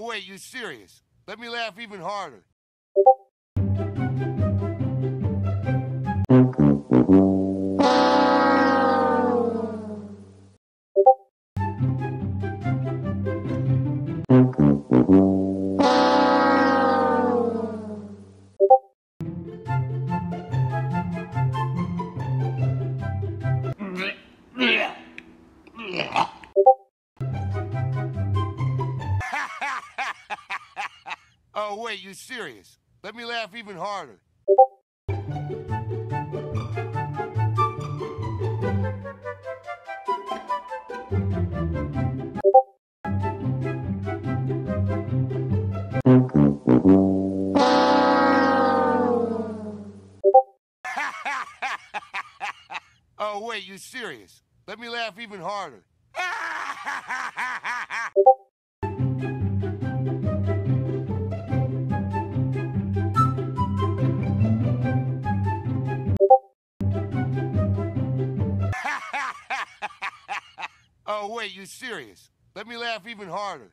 wait, you're serious? Let me laugh even harder. oh, wait, you serious? Let me laugh even harder. oh, wait, you serious? Let me laugh even harder. oh, wait, you serious? Let me laugh even harder.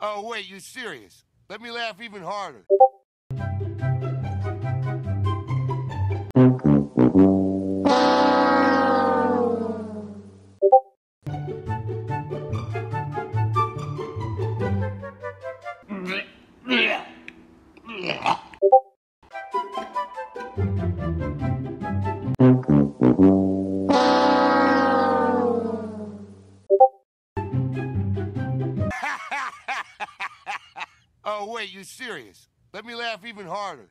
oh, wait, you serious? Let me laugh even harder. oh, wait, you serious? Let me laugh even harder.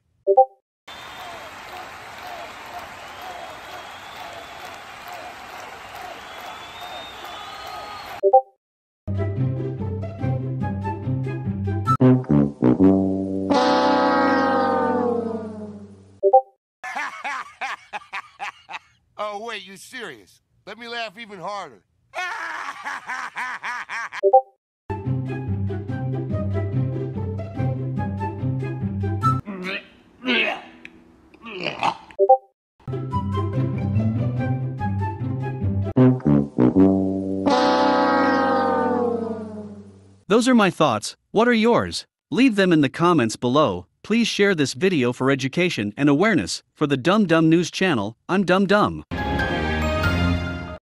Wait, you serious? Let me laugh even harder. Those are my thoughts. What are yours? Leave them in the comments below. Please share this video for education and awareness. For the Dum Dum News channel, I'm Dum Dum.